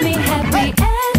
me happy